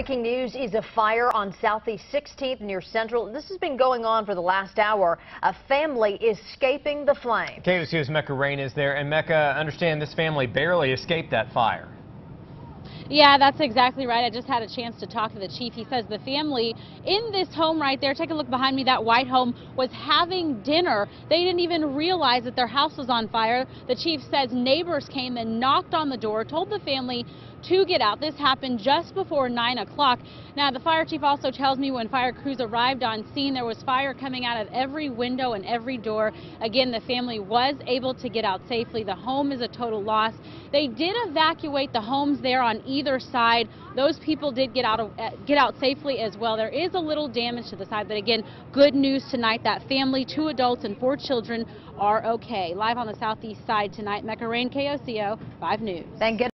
Breaking news is a fire on Southeast 16th near Central. This has been going on for the last hour. A family escaping the flame. KOCO's Mecca Rain is there, and Mecca, understand this family barely escaped that fire. Yeah, that's exactly right. I just had a chance to talk to the chief. He says the family in this home right there, take a look behind me, that white home, was having dinner. They didn't even realize that their house was on fire. The chief says neighbors came and knocked on the door, told the family to get out. This happened just before 9 o'clock. Now, the fire chief also tells me when fire crews arrived on scene, there was fire coming out of every window and every door. Again, the family was able to get out safely. The home is a total loss. They did evacuate the homes there on either side. Those people did get out, of, uh, get out safely as well. There is a little damage to the side, but again, good news tonight. That family, two adults and four children, are okay. Live on the southeast side tonight, Mecca Rain, KOCO, 5 News. Thank